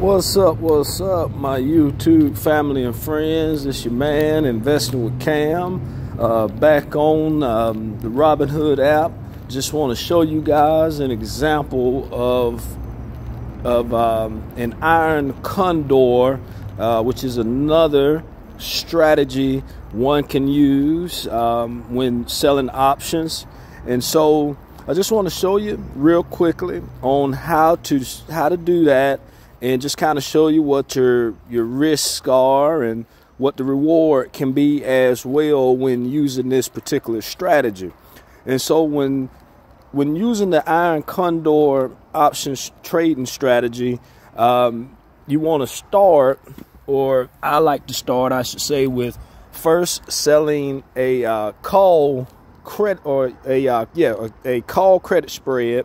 What's up? What's up, my YouTube family and friends? It's your man, Investing with Cam, uh, back on um, the Robinhood app. Just want to show you guys an example of of um, an iron condor, uh, which is another strategy one can use um, when selling options. And so, I just want to show you real quickly on how to how to do that and just kind of show you what your your risks are and what the reward can be as well when using this particular strategy. And so when when using the iron condor options trading strategy, um, you want to start, or I like to start, I should say, with first selling a uh, call credit or a uh, yeah a, a call credit spread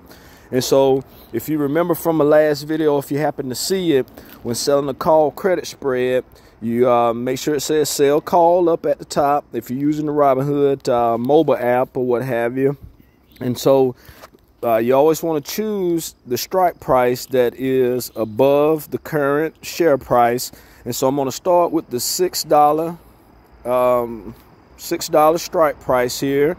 and so if you remember from the last video, if you happen to see it, when selling a call credit spread, you uh, make sure it says sell call up at the top if you're using the Robinhood uh, mobile app or what have you. And so uh, you always want to choose the strike price that is above the current share price. And so I'm going to start with the $6, um, $6 strike price here.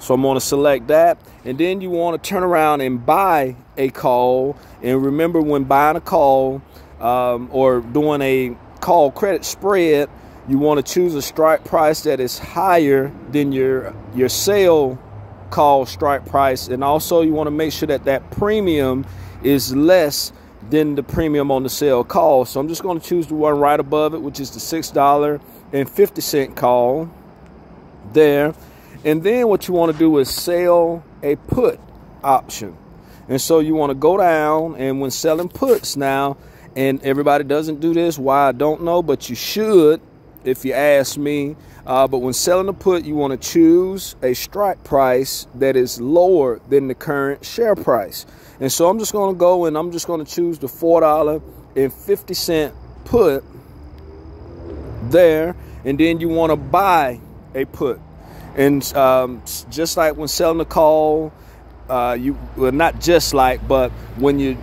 So I'm going to select that. And then you want to turn around and buy a call. And remember, when buying a call um, or doing a call credit spread, you want to choose a strike price that is higher than your your sale call strike price. And also, you want to make sure that that premium is less than the premium on the sale call. So I'm just going to choose the one right above it, which is the $6.50 call there. And then what you want to do is sell a put option. And so you want to go down and when selling puts now, and everybody doesn't do this, why I don't know, but you should if you ask me. Uh, but when selling a put, you want to choose a strike price that is lower than the current share price. And so I'm just going to go and I'm just going to choose the $4.50 put there. And then you want to buy a put. And um, just like when selling a call, uh, you well not just like, but when you're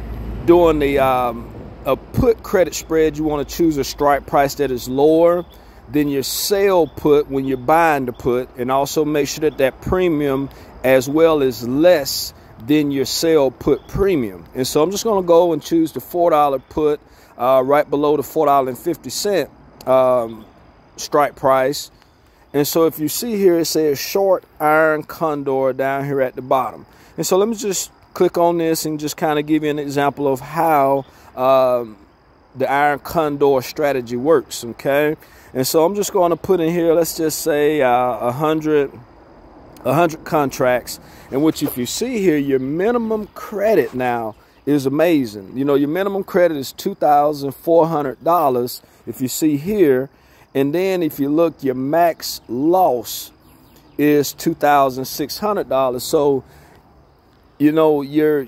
doing the um, a put credit spread, you want to choose a strike price that is lower than your sale put when you're buying the put, and also make sure that that premium as well is less than your sale put premium. And so I'm just going to go and choose the four dollar put uh, right below the four dollar and fifty cent um, strike price and so if you see here, it says short iron condor down here at the bottom. And so let me just click on this and just kind of give you an example of how um, the iron condor strategy works, okay? And so I'm just going to put in here, let's just say uh, a uh, hundred, a hundred contracts. And which if you see here, your minimum credit now is amazing. You know, your minimum credit is $2,400. If you see here, and then if you look, your max loss is $2,600. So, you know, you're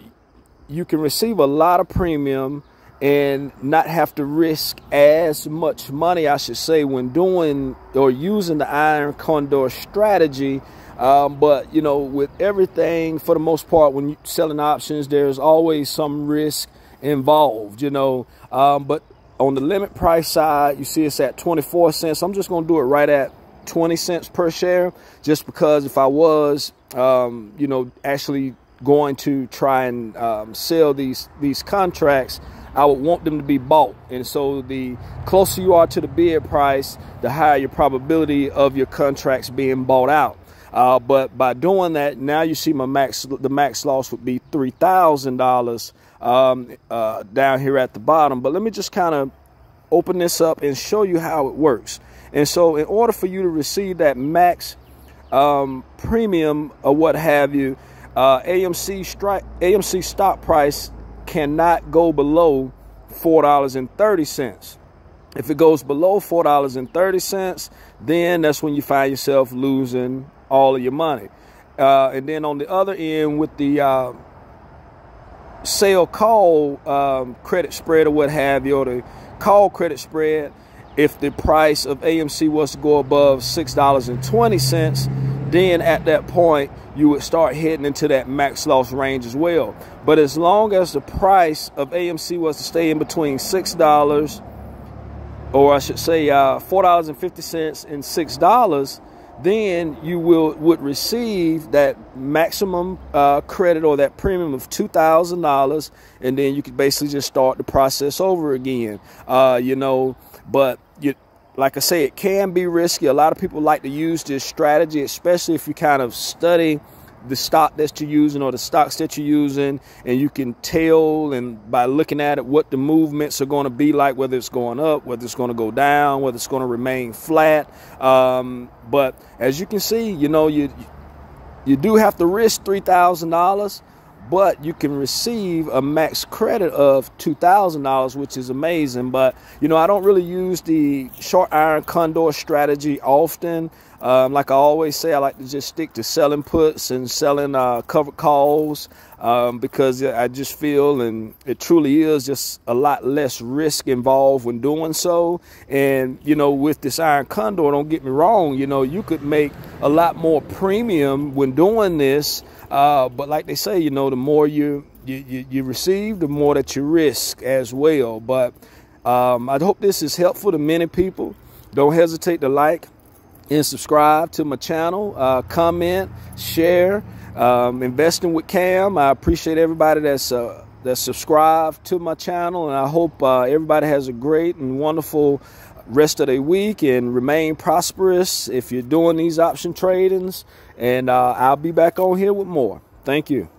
you can receive a lot of premium and not have to risk as much money, I should say, when doing or using the iron condor strategy. Um, but you know, with everything for the most part, when you're selling options, there's always some risk involved. You know, um, but on the limit price side, you see it's at 24 cents. I'm just going to do it right at 20 cents per share, just because if I was, um, you know, actually going to try and um, sell these these contracts, I would want them to be bought. And so the closer you are to the bid price, the higher your probability of your contracts being bought out. Uh, but by doing that, now you see my max, the max loss would be $3,000 um, uh, down here at the bottom. But let me just kind of open this up and show you how it works. And so in order for you to receive that max um, premium or what have you, uh, AMC strike AMC stock price cannot go below four dollars and thirty cents. If it goes below four dollars and thirty cents, then that's when you find yourself losing all of your money. Uh, and then on the other end, with the uh, sell call um, credit spread or what have you, or the call credit spread, if the price of AMC was to go above $6.20, then at that point you would start heading into that max loss range as well. But as long as the price of AMC was to stay in between $6, or I should say uh, $4.50 and $6, then you will would receive that maximum uh, credit or that premium of two thousand dollars, and then you could basically just start the process over again. Uh, you know, but you like I say, it can be risky. A lot of people like to use this strategy, especially if you kind of study the stock that you're using or the stocks that you're using and you can tell and by looking at it what the movements are going to be like whether it's going up whether it's going to go down whether it's going to remain flat. Um, but as you can see you know you you do have to risk $3000 but you can receive a max credit of $2,000, which is amazing. But, you know, I don't really use the short iron condor strategy often. Um, like I always say, I like to just stick to selling puts and selling uh, covered calls um, because I just feel and it truly is just a lot less risk involved when doing so. And, you know, with this iron condor, don't get me wrong, you know, you could make a lot more premium when doing this uh, but like they say, you know, the more you, you, you receive, the more that you risk as well. But um, I hope this is helpful to many people. Don't hesitate to like and subscribe to my channel. Uh, comment, share. Um, investing with Cam. I appreciate everybody that's uh, that's subscribe to my channel, and I hope uh, everybody has a great and wonderful rest of the week and remain prosperous if you're doing these option tradings. And uh, I'll be back on here with more. Thank you.